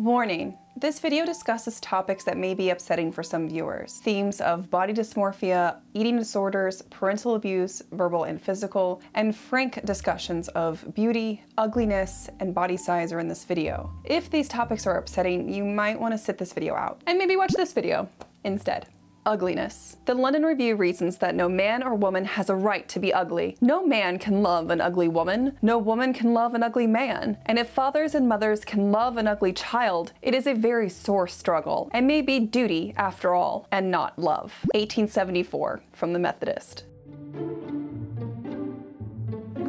Warning. This video discusses topics that may be upsetting for some viewers. Themes of body dysmorphia, eating disorders, parental abuse, verbal and physical, and frank discussions of beauty, ugliness, and body size are in this video. If these topics are upsetting, you might want to sit this video out and maybe watch this video instead ugliness. The London Review reasons that no man or woman has a right to be ugly. No man can love an ugly woman. No woman can love an ugly man. And if fathers and mothers can love an ugly child, it is a very sore struggle and may be duty after all, and not love. 1874 from the Methodist.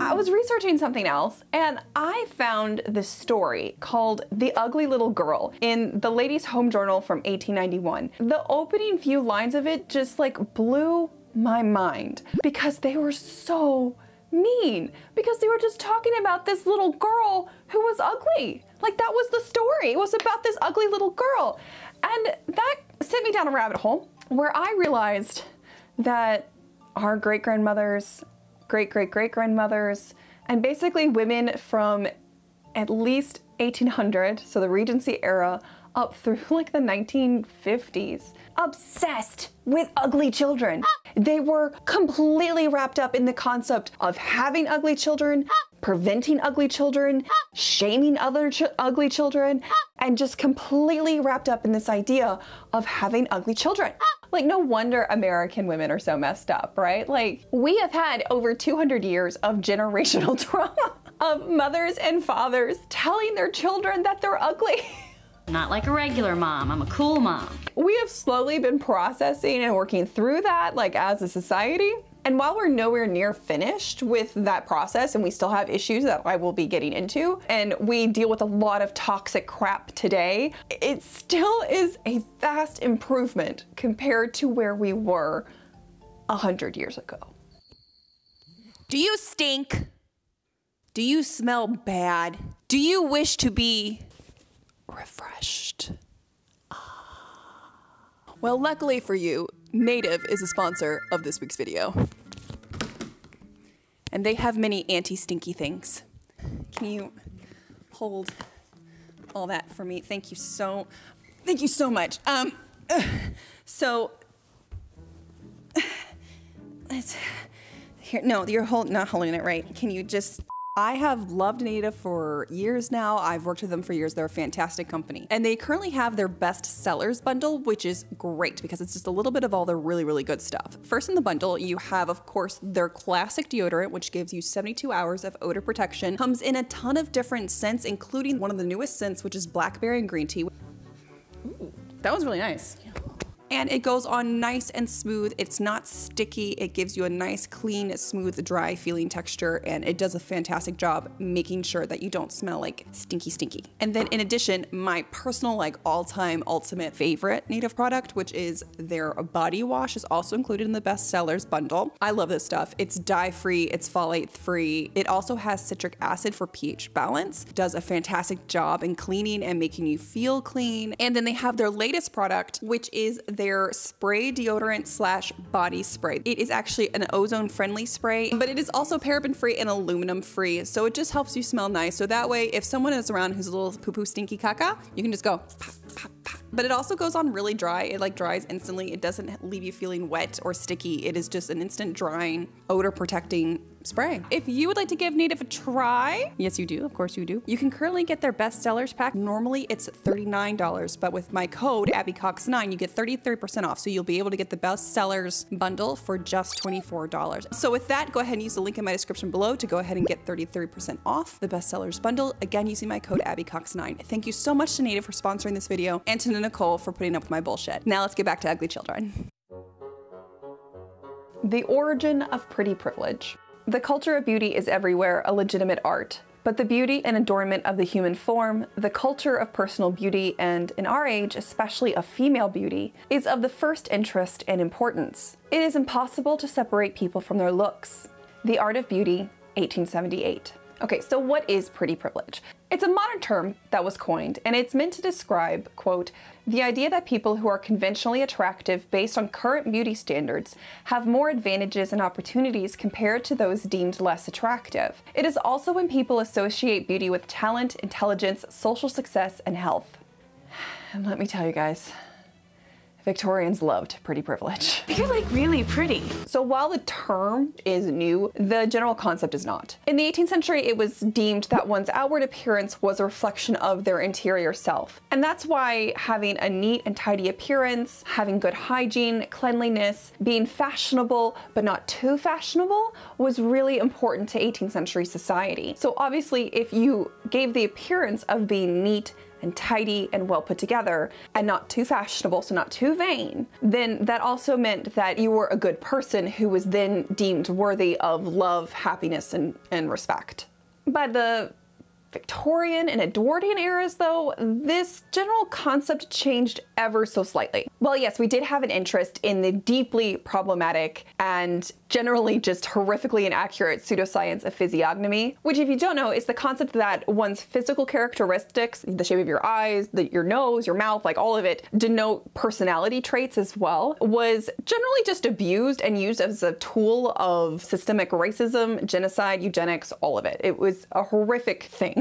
I was researching something else and I found this story called The Ugly Little Girl in the Ladies' Home Journal from 1891. The opening few lines of it just like blew my mind because they were so mean because they were just talking about this little girl who was ugly. Like that was the story. It was about this ugly little girl. And that sent me down a rabbit hole where I realized that our great grandmothers great great great grandmothers, and basically women from at least 1800, so the Regency era, up through like the 1950s, obsessed with ugly children. They were completely wrapped up in the concept of having ugly children, preventing ugly children, shaming other ch ugly children, and just completely wrapped up in this idea of having ugly children. Like, no wonder American women are so messed up, right? Like, we have had over 200 years of generational trauma of mothers and fathers telling their children that they're ugly. Not like a regular mom, I'm a cool mom. We have slowly been processing and working through that, like, as a society. And while we're nowhere near finished with that process, and we still have issues that I will be getting into, and we deal with a lot of toxic crap today, it still is a vast improvement compared to where we were a hundred years ago. Do you stink? Do you smell bad? Do you wish to be refreshed? Well, luckily for you, Native is a sponsor of this week's video. And they have many anti-stinky things. Can you hold all that for me? Thank you so, thank you so much. Um, so, let's, here, no, you're hold, not holding it right. Can you just I have loved Native for years now. I've worked with them for years. They're a fantastic company. And they currently have their best sellers bundle, which is great because it's just a little bit of all their really, really good stuff. First in the bundle, you have, of course, their classic deodorant, which gives you 72 hours of odor protection. Comes in a ton of different scents, including one of the newest scents, which is blackberry and green tea. Ooh, that was really nice. Yeah and it goes on nice and smooth. It's not sticky. It gives you a nice, clean, smooth, dry feeling texture, and it does a fantastic job making sure that you don't smell like stinky, stinky. And then in addition, my personal, like all-time ultimate favorite native product, which is their body wash is also included in the best sellers bundle. I love this stuff. It's dye-free, it's phthalate-free. It also has citric acid for pH balance, does a fantastic job in cleaning and making you feel clean. And then they have their latest product, which is their spray deodorant slash body spray. It is actually an ozone friendly spray, but it is also paraben free and aluminum free. So it just helps you smell nice. So that way, if someone is around who's a little poo poo stinky caca, you can just go pop, pop, pop. But it also goes on really dry. It like dries instantly. It doesn't leave you feeling wet or sticky. It is just an instant drying, odor protecting spray. If you would like to give Native a try, yes you do, of course you do, you can currently get their best sellers pack. Normally it's $39, but with my code AbbyCox9, you get 33% off. So you'll be able to get the best sellers bundle for just $24. So with that, go ahead and use the link in my description below to go ahead and get 33% off the best sellers bundle. Again, using my code AbbyCox9. Thank you so much to Native for sponsoring this video and to Nicole for putting up with my bullshit. Now let's get back to ugly children. The origin of pretty privilege. The culture of beauty is everywhere a legitimate art, but the beauty and adornment of the human form, the culture of personal beauty, and in our age, especially of female beauty, is of the first interest and importance. It is impossible to separate people from their looks. The Art of Beauty, 1878. Okay, so what is pretty privilege? It's a modern term that was coined, and it's meant to describe, quote, the idea that people who are conventionally attractive based on current beauty standards have more advantages and opportunities compared to those deemed less attractive. It is also when people associate beauty with talent, intelligence, social success, and health. And let me tell you guys, Victorians loved pretty privilege. You're like really pretty. So while the term is new, the general concept is not. In the 18th century, it was deemed that one's outward appearance was a reflection of their interior self. And that's why having a neat and tidy appearance, having good hygiene, cleanliness, being fashionable but not too fashionable was really important to 18th century society. So obviously, if you gave the appearance of being neat and tidy and well put together and not too fashionable, so not too vain, then that also meant that you were a good person who was then deemed worthy of love, happiness, and, and respect. By the Victorian and Edwardian eras, though, this general concept changed ever so slightly. Well, yes, we did have an interest in the deeply problematic and generally just horrifically inaccurate pseudoscience of physiognomy, which, if you don't know, is the concept that one's physical characteristics, the shape of your eyes, the, your nose, your mouth, like all of it, denote personality traits as well, was generally just abused and used as a tool of systemic racism, genocide, eugenics, all of it. It was a horrific thing.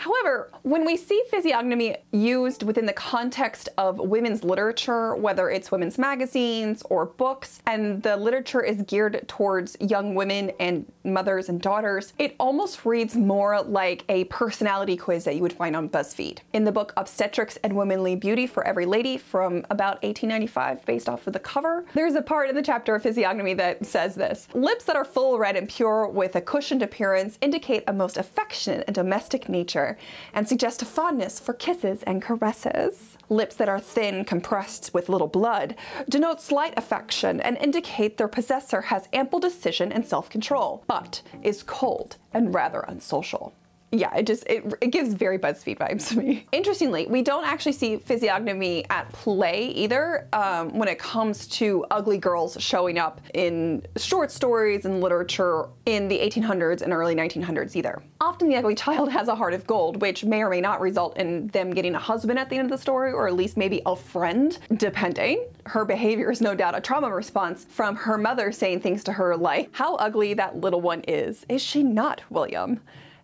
However, when we see physiognomy used within the context of women's literature, whether it's women's magazines or books, and the literature is geared towards young women and mothers and daughters, it almost reads more like a personality quiz that you would find on BuzzFeed. In the book Obstetrics and Womanly Beauty for Every Lady from about 1895, based off of the cover, there's a part in the chapter of physiognomy that says this Lips that are full, red, and pure with a cushioned appearance indicate a most affectionate and domestic nature and suggest a fondness for kisses and caresses. Lips that are thin, compressed with little blood, denote slight affection and indicate their possessor has ample decision and self-control, but is cold and rather unsocial yeah, it just it, it gives very BuzzFeed vibes to me. Interestingly, we don't actually see physiognomy at play either um, when it comes to ugly girls showing up in short stories and literature in the 1800s and early 1900s either. Often the ugly child has a heart of gold, which may or may not result in them getting a husband at the end of the story, or at least maybe a friend, depending. Her behavior is no doubt a trauma response from her mother saying things to her like, How ugly that little one is. Is she not, William?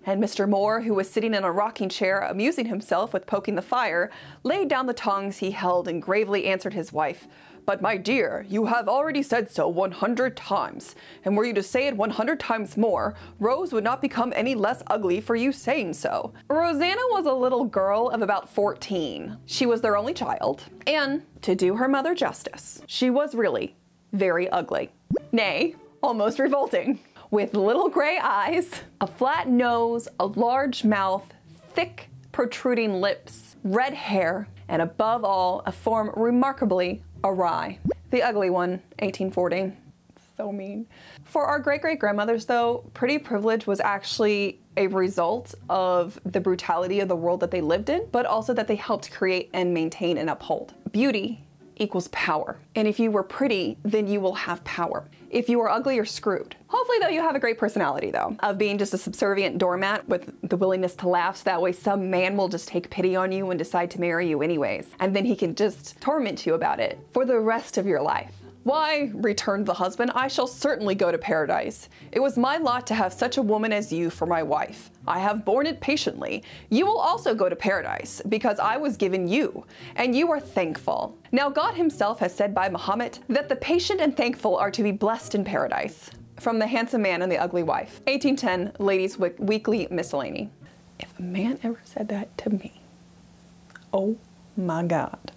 And Mr. Moore, who was sitting in a rocking chair amusing himself with poking the fire, laid down the tongs he held and gravely answered his wife. But my dear, you have already said so 100 times, and were you to say it 100 times more, Rose would not become any less ugly for you saying so. Rosanna was a little girl of about 14. She was their only child, and, to do her mother justice, she was really very ugly. Nay, almost revolting with little gray eyes, a flat nose, a large mouth, thick protruding lips, red hair, and above all, a form remarkably awry. The ugly one, 1840. So mean. For our great great grandmothers, though, pretty privilege was actually a result of the brutality of the world that they lived in, but also that they helped create and maintain and uphold. Beauty equals power. And if you were pretty, then you will have power. If you are ugly, you're screwed. Hopefully, though, you have a great personality, though, of being just a subservient doormat with the willingness to laugh, so that way some man will just take pity on you and decide to marry you anyways. And then he can just torment you about it for the rest of your life. Why, returned the husband, I shall certainly go to paradise. It was my lot to have such a woman as you for my wife. I have borne it patiently. You will also go to paradise, because I was given you, and you are thankful. Now God himself has said by Muhammad that the patient and thankful are to be blessed in paradise. From The Handsome Man and the Ugly Wife, 1810, Ladies Weekly Miscellany. If a man ever said that to me, oh my God.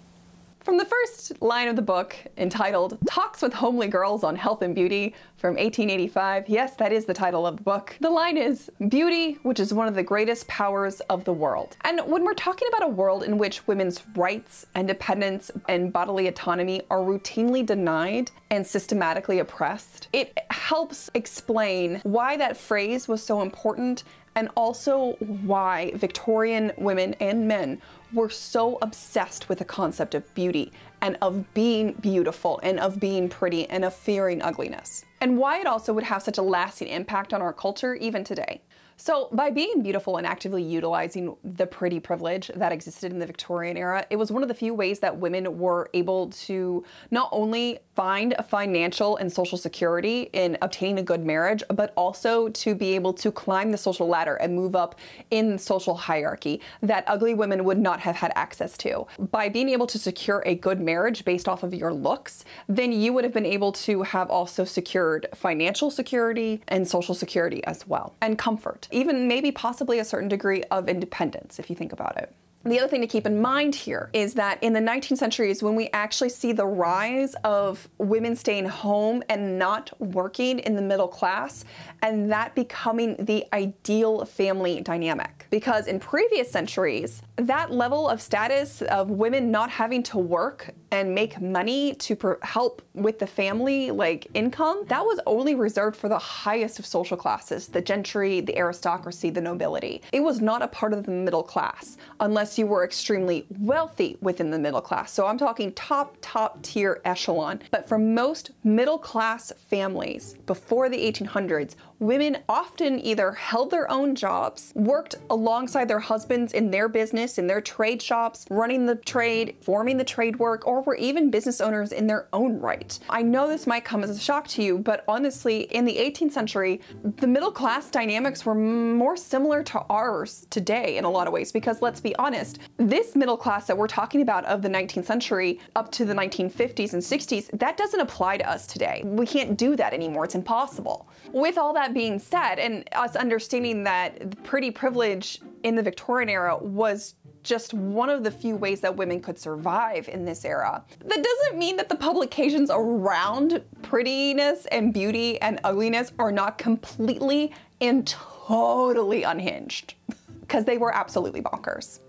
From the first line of the book, entitled Talks with Homely Girls on Health and Beauty from 1885, yes, that is the title of the book, the line is Beauty, which is one of the greatest powers of the world. And when we're talking about a world in which women's rights, independence, and bodily autonomy are routinely denied and systematically oppressed, it helps explain why that phrase was so important and also why Victorian women and men were so obsessed with the concept of beauty and of being beautiful and of being pretty and of fearing ugliness. And why it also would have such a lasting impact on our culture even today. So, by being beautiful and actively utilizing the pretty privilege that existed in the Victorian era, it was one of the few ways that women were able to not only find financial and social security in obtaining a good marriage, but also to be able to climb the social ladder and move up in social hierarchy that ugly women would not have had access to. By being able to secure a good marriage based off of your looks, then you would have been able to have also secured financial security and social security as well, and comfort even maybe possibly a certain degree of independence if you think about it. The other thing to keep in mind here is that in the 19th century is when we actually see the rise of women staying home and not working in the middle class, and that becoming the ideal family dynamic. Because in previous centuries, that level of status of women not having to work and make money to help with the family like income, that was only reserved for the highest of social classes, the gentry, the aristocracy, the nobility. It was not a part of the middle class unless you were extremely wealthy within the middle class. So I'm talking top, top tier echelon. But for most middle class families before the 1800s, women often either held their own jobs, worked alongside their husbands in their business, in their trade shops, running the trade, forming the trade work, or were even business owners in their own right. I know this might come as a shock to you, but honestly, in the 18th century, the middle class dynamics were more similar to ours today in a lot of ways, because let's be honest, this middle class that we're talking about of the 19th century up to the 1950s and 60s, that doesn't apply to us today. We can't do that anymore. It's impossible. With all that being said, and us understanding that pretty privilege in the Victorian era was just one of the few ways that women could survive in this era. That doesn't mean that the publications around prettiness and beauty and ugliness are not completely and totally unhinged, because they were absolutely bonkers.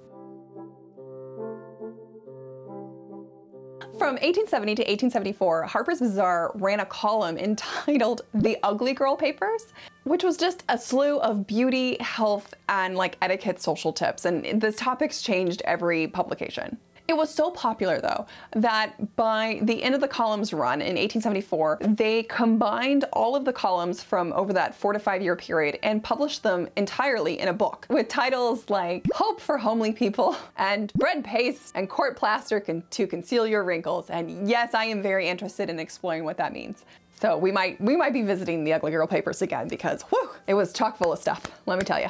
From 1870 to 1874, Harper's Bazaar ran a column entitled The Ugly Girl Papers, which was just a slew of beauty, health, and like etiquette social tips. And the topics changed every publication. It was so popular, though, that by the end of the column's run in 1874, they combined all of the columns from over that four to five year period and published them entirely in a book with titles like Hope for Homely People and Bread Paste and Court Plaster con to Conceal Your Wrinkles. And yes, I am very interested in exploring what that means. So we might we might be visiting the Ugly Girl papers again because whew, it was chock full of stuff, let me tell you.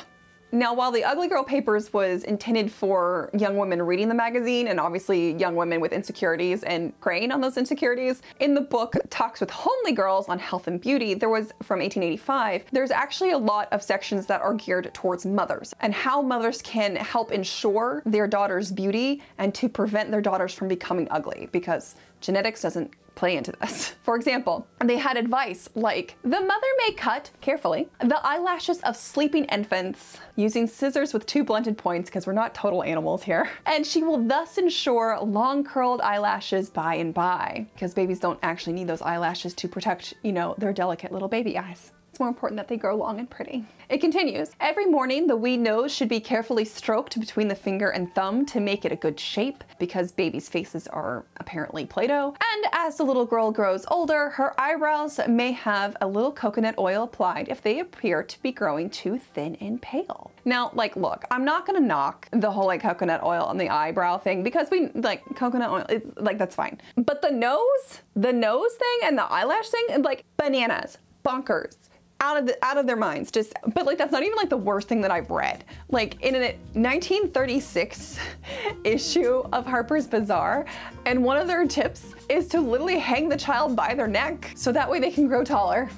Now, while the Ugly Girl Papers was intended for young women reading the magazine and obviously young women with insecurities and preying on those insecurities, in the book Talks with Homely Girls on Health and Beauty, there was from 1885, there's actually a lot of sections that are geared towards mothers and how mothers can help ensure their daughter's beauty and to prevent their daughters from becoming ugly because genetics doesn't play into this. For example, they had advice like the mother may cut carefully the eyelashes of sleeping infants using scissors with two blunted points because we're not total animals here. And she will thus ensure long curled eyelashes by and by because babies don't actually need those eyelashes to protect, you know, their delicate little baby eyes. More important that they grow long and pretty. It continues. Every morning, the wee nose should be carefully stroked between the finger and thumb to make it a good shape because babies' faces are apparently Play-Doh. And as the little girl grows older, her eyebrows may have a little coconut oil applied if they appear to be growing too thin and pale. Now, like, look, I'm not gonna knock the whole like coconut oil on the eyebrow thing because we like coconut oil, it's like that's fine. But the nose, the nose thing and the eyelash thing, like bananas, bonkers out of the, out of their minds. Just, but like that's not even like the worst thing that I've read. Like in a 1936 issue of Harper's Bazaar, and one of their tips is to literally hang the child by their neck so that way they can grow taller.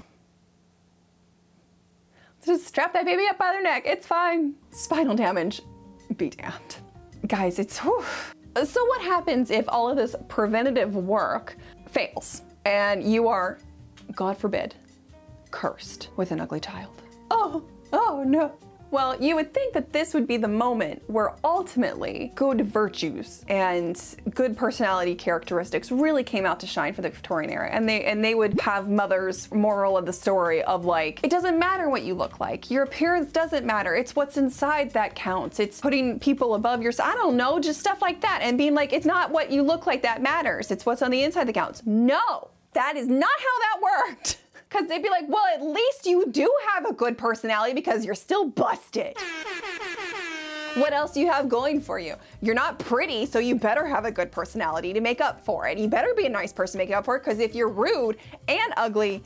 Just strap that baby up by their neck. It's fine. Spinal damage, be damned. Guys, it's whew. So what happens if all of this preventative work fails and you are, God forbid, cursed with an ugly child. Oh, oh no. Well, you would think that this would be the moment where ultimately good virtues and good personality characteristics really came out to shine for the Victorian era. And they and they would have mother's moral of the story of like, it doesn't matter what you look like. Your appearance doesn't matter. It's what's inside that counts. It's putting people above yourself. I don't know, just stuff like that. And being like, it's not what you look like that matters. It's what's on the inside that counts. No, that is not how that worked. Because they'd be like, well, at least you do have a good personality because you're still busted. What else you have going for you? You're not pretty, so you better have a good personality to make up for it. You better be a nice person to make up for it, because if you're rude and ugly,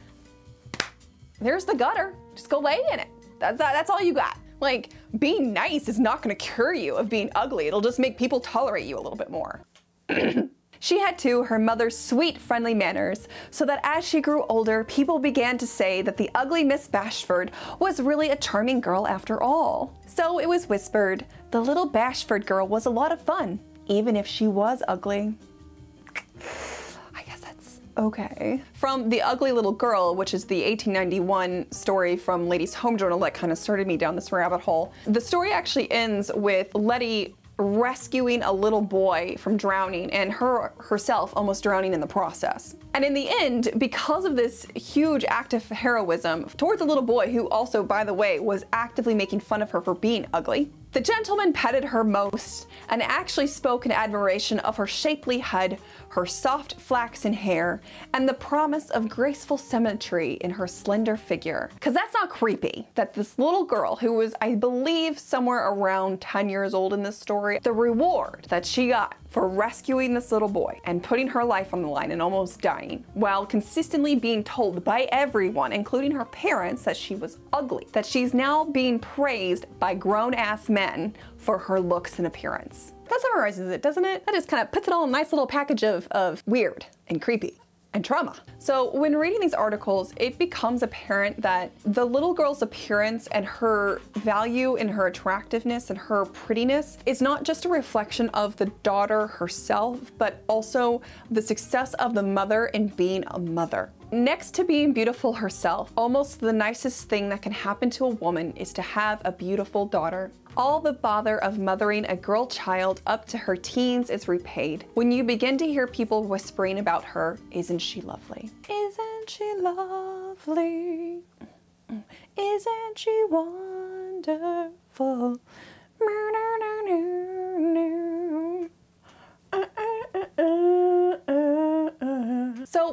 there's the gutter. Just go lay in it. That's, that, that's all you got. Like, being nice is not gonna cure you of being ugly. It'll just make people tolerate you a little bit more. She had too her mother's sweet, friendly manners, so that as she grew older, people began to say that the ugly Miss Bashford was really a charming girl after all. So it was whispered, the little Bashford girl was a lot of fun, even if she was ugly. I guess that's okay. From The Ugly Little Girl, which is the 1891 story from Ladies' Home Journal that kind of started me down this rabbit hole, the story actually ends with Letty rescuing a little boy from drowning and her herself almost drowning in the process. And in the end, because of this huge act of heroism towards a little boy who also, by the way, was actively making fun of her for being ugly, the gentleman petted her most and actually spoke in admiration of her shapely head, her soft flaxen hair, and the promise of graceful symmetry in her slender figure. Because that's not creepy that this little girl, who was, I believe, somewhere around 10 years old in this story, the reward that she got for rescuing this little boy and putting her life on the line and almost dying, while consistently being told by everyone, including her parents, that she was ugly, that she's now being praised by grown ass men for her looks and appearance. That summarizes it, doesn't it? That just kind of puts it all in a nice little package of, of weird and creepy and trauma. So when reading these articles, it becomes apparent that the little girl's appearance and her value in her attractiveness and her prettiness is not just a reflection of the daughter herself, but also the success of the mother in being a mother. Next to being beautiful herself, almost the nicest thing that can happen to a woman is to have a beautiful daughter. All the bother of mothering a girl child up to her teens is repaid when you begin to hear people whispering about her, isn't she lovely? Isn't she lovely? Isn't she wonderful?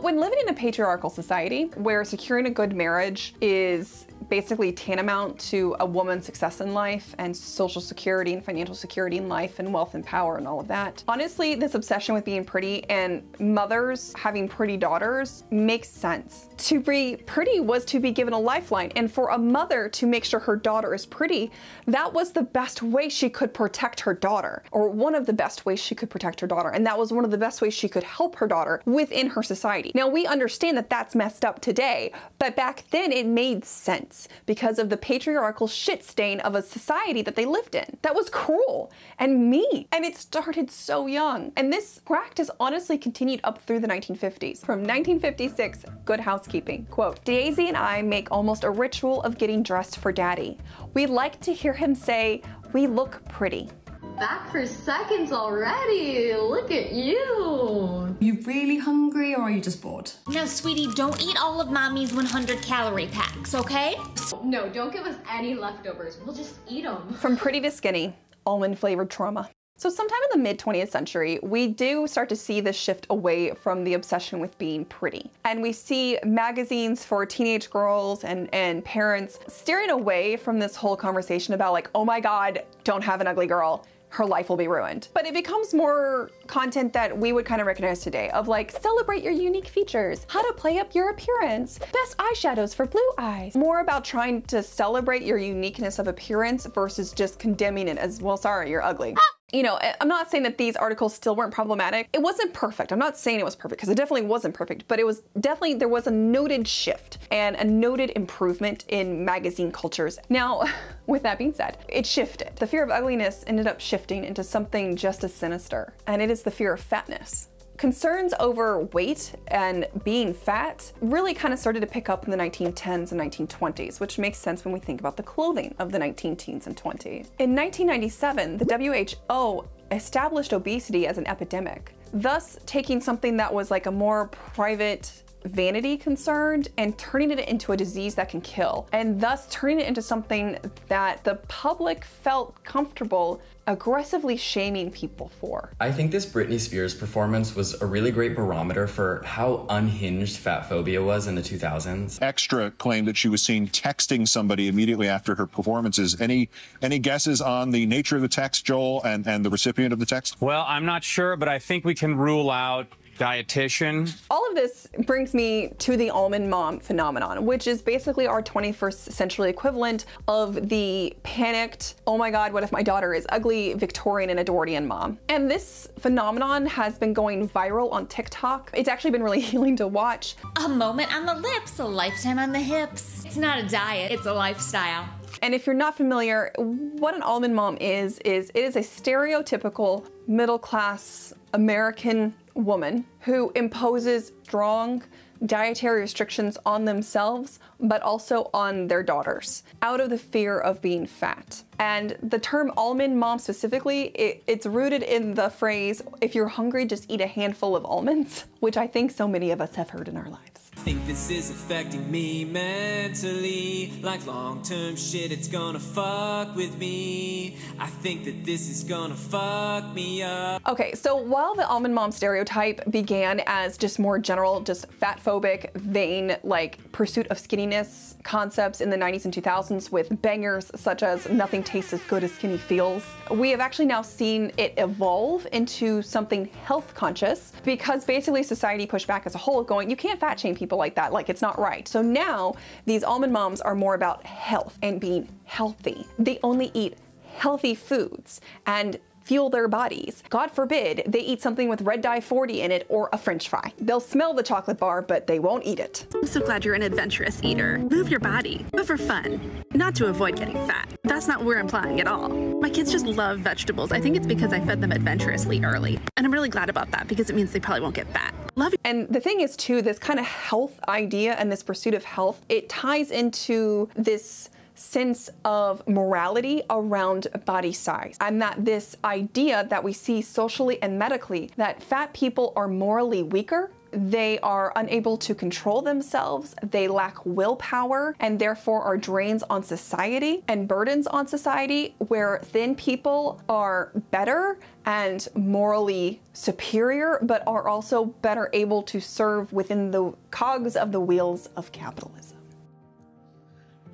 When living in a patriarchal society where securing a good marriage is basically tantamount to a woman's success in life and social security and financial security in life and wealth and power and all of that. Honestly, this obsession with being pretty and mothers having pretty daughters makes sense. To be pretty was to be given a lifeline, and for a mother to make sure her daughter is pretty, that was the best way she could protect her daughter, or one of the best ways she could protect her daughter, and that was one of the best ways she could help her daughter within her society. Now, we understand that that's messed up today, but back then it made sense because of the patriarchal shit stain of a society that they lived in. That was cruel and mean. And it started so young. And this practice honestly continued up through the 1950s. From 1956, Good Housekeeping. Quote, Daisy and I make almost a ritual of getting dressed for daddy. We like to hear him say, we look pretty. Back for seconds already. Look at you. You really hungry or are you just bored? No, sweetie, don't eat all of mommy's 100 calorie packs, okay? No, don't give us any leftovers. We'll just eat them. From pretty to skinny, almond flavored trauma. So, sometime in the mid 20th century, we do start to see this shift away from the obsession with being pretty. And we see magazines for teenage girls and, and parents steering away from this whole conversation about, like, oh my God, don't have an ugly girl her life will be ruined. But it becomes more content that we would kind of recognize today of like celebrate your unique features, how to play up your appearance, best eyeshadows for blue eyes. More about trying to celebrate your uniqueness of appearance versus just condemning it as, well, sorry, you're ugly. Ah! You know, I'm not saying that these articles still weren't problematic. It wasn't perfect. I'm not saying it was perfect because it definitely wasn't perfect, but it was definitely, there was a noted shift and a noted improvement in magazine cultures. Now, with that being said, it shifted. The fear of ugliness ended up shifting into something just as sinister, and it is the fear of fatness. Concerns over weight and being fat really kind of started to pick up in the 1910s and 1920s, which makes sense when we think about the clothing of the 19 teens and 20s. In 1997, the WHO established obesity as an epidemic, thus taking something that was like a more private vanity concerned and turning it into a disease that can kill, and thus turning it into something that the public felt comfortable aggressively shaming people for. I think this Britney Spears performance was a really great barometer for how unhinged fat phobia was in the 2000s. Extra claimed that she was seen texting somebody immediately after her performances. Any any guesses on the nature of the text, Joel, and, and the recipient of the text? Well, I'm not sure, but I think we can rule out dietitian. All of this brings me to the almond mom phenomenon, which is basically our 21st century equivalent of the panicked, oh my god, what if my daughter is ugly Victorian and Edwardian mom? And this phenomenon has been going viral on TikTok. It's actually been really healing to watch. A moment on the lips, a lifetime on the hips. It's not a diet, it's a lifestyle. And if you're not familiar, what an almond mom is, is it is a stereotypical middle class American woman who imposes strong dietary restrictions on themselves, but also on their daughters out of the fear of being fat. And the term almond mom specifically, it, it's rooted in the phrase, if you're hungry, just eat a handful of almonds, which I think so many of us have heard in our lives. Think this is affecting me mentally. Like long term shit, it's gonna fuck with me. I think that this is gonna fuck me up. Okay, so while the almond mom stereotype began as just more general, just fat phobic, vain, like pursuit of skinniness concepts in the 90s and 2000s with bangers such as nothing tastes as good as skinny feels, we have actually now seen it evolve into something health conscious because basically society pushed back as a whole going, you can't fat shame people like that, like it's not right. So now these almond moms are more about health and being healthy. They only eat healthy foods and fuel their bodies. God forbid they eat something with red dye 40 in it or a french fry. They'll smell the chocolate bar, but they won't eat it. I'm so glad you're an adventurous eater. Move your body, but for fun, not to avoid getting fat. That's not what we're implying at all. My kids just love vegetables. I think it's because I fed them adventurously early. And I'm really glad about that because it means they probably won't get fat. Love you. And the thing is, too, this kind of health idea and this pursuit of health, it ties into this sense of morality around body size. And that this idea that we see socially and medically that fat people are morally weaker they are unable to control themselves, they lack willpower, and therefore are drains on society and burdens on society, where thin people are better and morally superior, but are also better able to serve within the cogs of the wheels of capitalism.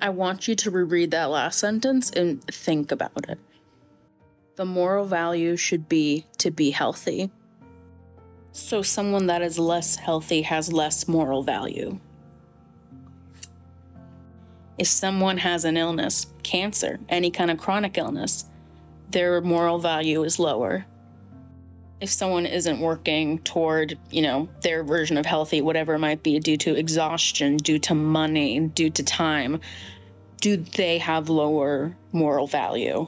I want you to reread that last sentence and think about it. The moral value should be to be healthy. So, someone that is less healthy has less moral value. If someone has an illness, cancer, any kind of chronic illness, their moral value is lower. If someone isn't working toward, you know, their version of healthy, whatever it might be, due to exhaustion, due to money, due to time, do they have lower moral value?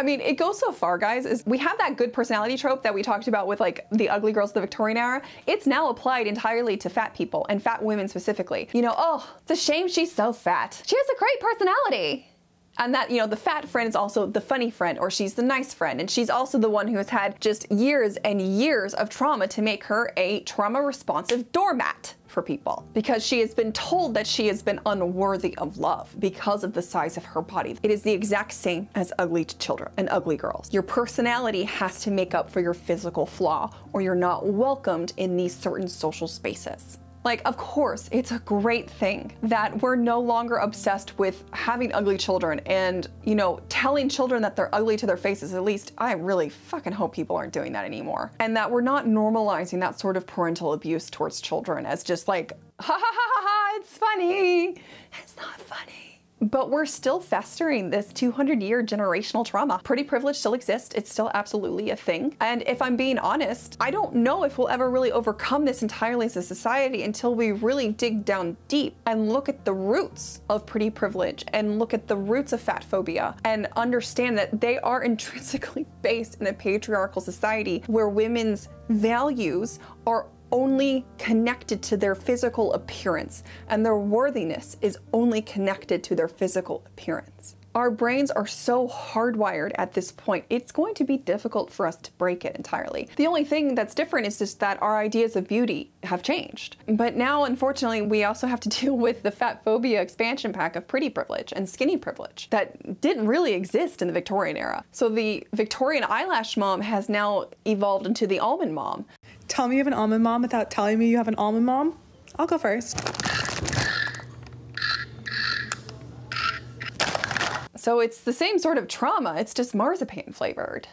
I mean, it goes so far, guys, is we have that good personality trope that we talked about with like the ugly girls of the Victorian era. It's now applied entirely to fat people and fat women specifically. You know, oh, it's a shame she's so fat. She has a great personality. And that, you know, the fat friend is also the funny friend, or she's the nice friend. And she's also the one who has had just years and years of trauma to make her a trauma responsive doormat for people because she has been told that she has been unworthy of love because of the size of her body. It is the exact same as ugly children and ugly girls. Your personality has to make up for your physical flaw or you're not welcomed in these certain social spaces. Like, of course, it's a great thing that we're no longer obsessed with having ugly children and, you know, telling children that they're ugly to their faces. At least I really fucking hope people aren't doing that anymore. And that we're not normalizing that sort of parental abuse towards children as just like, ha ha ha ha ha, it's funny. It's not funny. But we're still festering this 200 year generational trauma. Pretty privilege still exists. It's still absolutely a thing. And if I'm being honest, I don't know if we'll ever really overcome this entirely as a society until we really dig down deep and look at the roots of pretty privilege and look at the roots of fat phobia and understand that they are intrinsically based in a patriarchal society where women's values are only connected to their physical appearance, and their worthiness is only connected to their physical appearance. Our brains are so hardwired at this point, it's going to be difficult for us to break it entirely. The only thing that's different is just that our ideas of beauty have changed. But now, unfortunately, we also have to deal with the fat phobia expansion pack of pretty privilege and skinny privilege that didn't really exist in the Victorian era. So the Victorian eyelash mom has now evolved into the almond mom. Tell me you have an almond mom without telling me you have an almond mom? I'll go first. So it's the same sort of trauma, it's just marzipan flavored.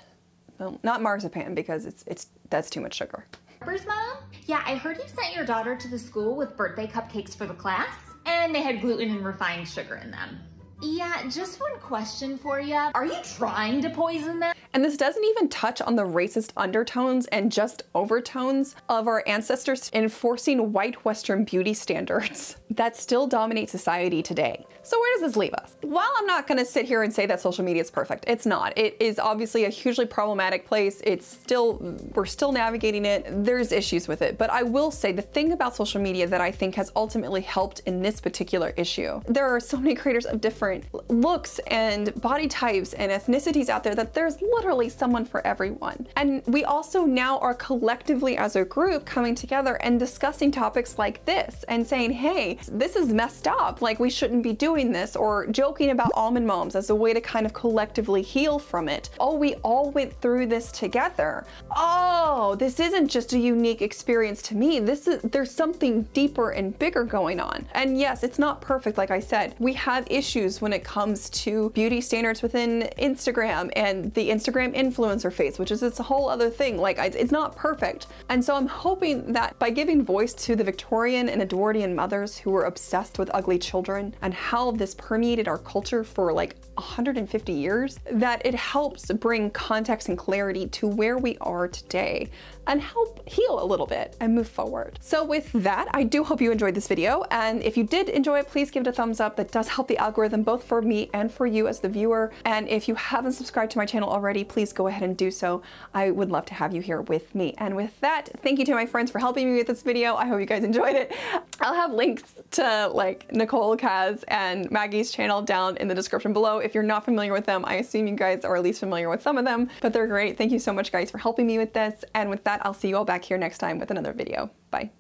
Well, not marzipan because it's it's that's too much sugar. Harper's mom? Yeah, I heard you sent your daughter to the school with birthday cupcakes for the class, and they had gluten and refined sugar in them. Yeah, just one question for you. Are you trying to poison them? And this doesn't even touch on the racist undertones and just overtones of our ancestors enforcing white Western beauty standards that still dominate society today. So where does this leave us? While I'm not gonna sit here and say that social media is perfect, it's not. It is obviously a hugely problematic place. It's still, we're still navigating it. There's issues with it. But I will say the thing about social media that I think has ultimately helped in this particular issue, there are so many creators of different looks and body types and ethnicities out there that there's literally someone for everyone. And we also now are collectively as a group coming together and discussing topics like this and saying, hey, this is messed up. Like we shouldn't be doing this or joking about almond moms as a way to kind of collectively heal from it. Oh, we all went through this together. Oh, this isn't just a unique experience to me. This is, there's something deeper and bigger going on. And yes, it's not perfect. Like I said, we have issues when it comes to beauty standards within Instagram and the Instagram influencer face, which is it's a whole other thing. Like it's not perfect. And so I'm hoping that by giving voice to the Victorian and Edwardian mothers who were obsessed with ugly children and how this permeated our culture for like 150 years, that it helps bring context and clarity to where we are today and help heal a little bit and move forward. So with that, I do hope you enjoyed this video. And if you did enjoy it, please give it a thumbs up. That does help the algorithm both for me and for you as the viewer. And if you haven't subscribed to my channel already, please go ahead and do so. I would love to have you here with me. And with that, thank you to my friends for helping me with this video. I hope you guys enjoyed it. I'll have links to like Nicole, Kaz, and Maggie's channel down in the description below. If you're not familiar with them, I assume you guys are at least familiar with some of them, but they're great. Thank you so much guys for helping me with this. And with that, I'll see you all back here next time with another video. Bye.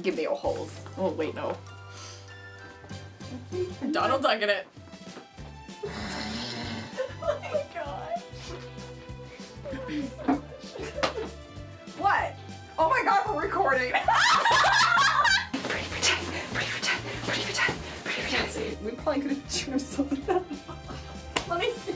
Give me a hold. Oh, wait, no. Donald Duck in it. oh my god. what? Oh my god, we're recording. pretty pretend, pretty pretend, pretty pretend, pretty pretend. We probably could have trimmed some of that. Let me see.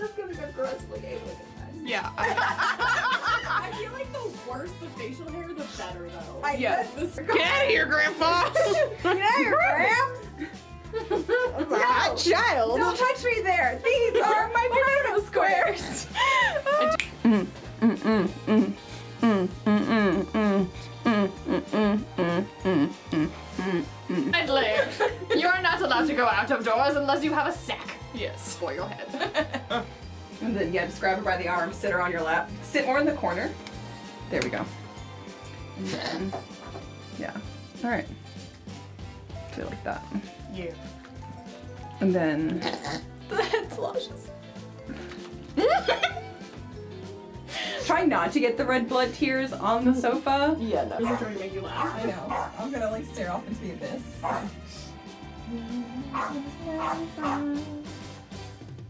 That's gonna go gross like a yeah. I, feel like the worse the facial hair, the better, though. I yes. This Get out of here, Grandpa! Get out of here, Gramps! Hot child! Don't touch me there! These are my proto squares! mm, mm, mm, mm. You're not allowed to go out of doors unless you have a sack. Yes. For your head. And then, yeah, just grab her by the arm, sit her on your lap. Sit more in the corner. There we go. And then, yeah. All right. Do it like that. Yeah. And then. That's luscious. Try not to get the red blood tears on the sofa. Yeah, no. This is going to make you laugh. I know. I'm gonna like stare off into the abyss. Mm-hmm.